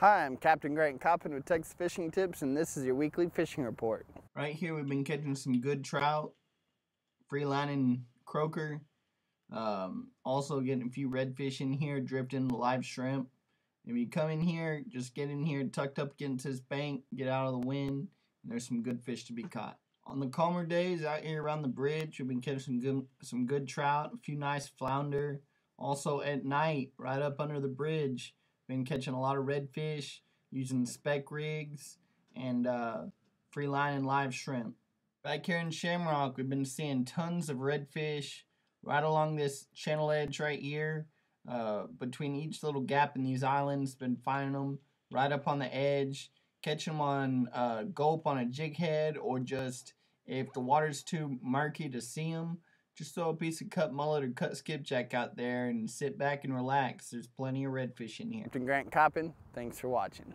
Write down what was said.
Hi, I'm Captain Grant Coppin with Texas Fishing Tips, and this is your weekly fishing report. Right here, we've been catching some good trout, free lining croaker, um, also getting a few redfish in here, drifting the live shrimp. If you come in here, just get in here, tucked up against this bank, get out of the wind, and there's some good fish to be caught. On the calmer days out here around the bridge, we've been catching some good, some good trout, a few nice flounder. Also at night, right up under the bridge, been catching a lot of redfish using spec rigs and uh, free line and live shrimp. Back here in Shamrock, we've been seeing tons of redfish right along this channel edge right here. Uh, between each little gap in these islands, been finding them right up on the edge, catch them on uh, gulp on a jig head, or just if the water's too murky to see them, just throw a piece of cut mullet or cut skipjack out there and sit back and relax. There's plenty of redfish in here. Captain Grant Coppin, thanks for watching.